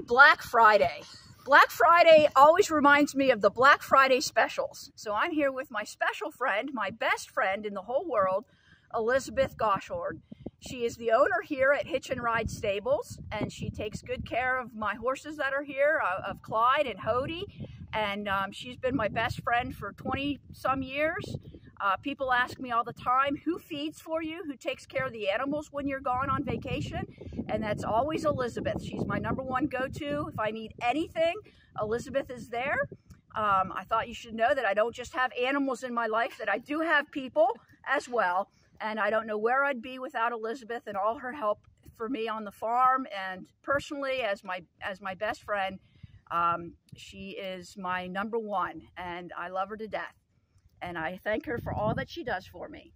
Black Friday. Black Friday always reminds me of the Black Friday specials. So I'm here with my special friend, my best friend in the whole world, Elizabeth Goshorn. She is the owner here at Hitch N' Ride Stables, and she takes good care of my horses that are here, uh, of Clyde and Hody, and um, she's been my best friend for 20 some years. Uh, people ask me all the time, who feeds for you? Who takes care of the animals when you're gone on vacation? And that's always Elizabeth. She's my number one go-to. If I need anything, Elizabeth is there. Um, I thought you should know that I don't just have animals in my life, that I do have people as well. And I don't know where I'd be without Elizabeth and all her help for me on the farm and personally as my as my best friend. Um, she is my number one and I love her to death and I thank her for all that she does for me.